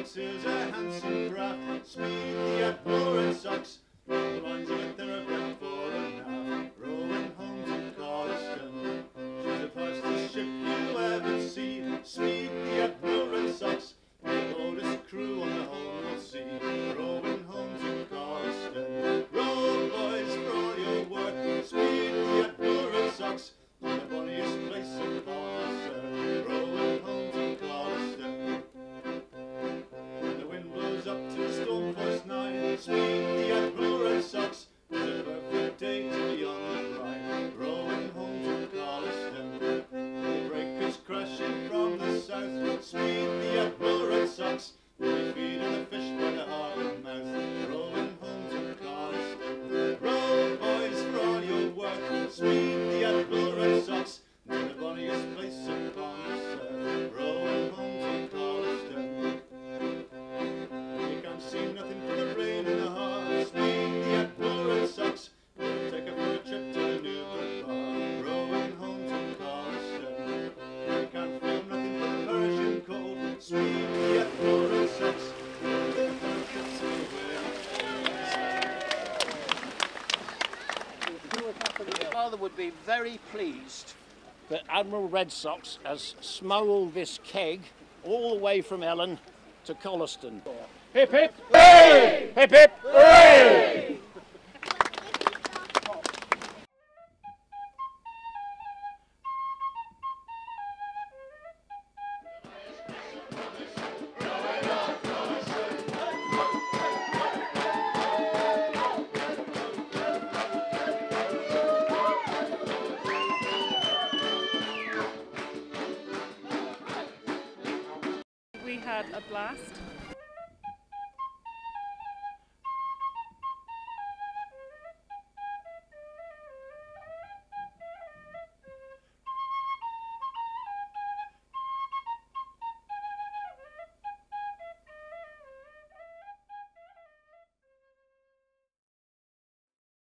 This is a handsome craft. Speed the abhorrent sucks. be very pleased that Admiral Redsocks has smuggled this keg all the way from Ellon to Collieston. Hip hip! Hooray! Hip hip! Hooray! had a blast.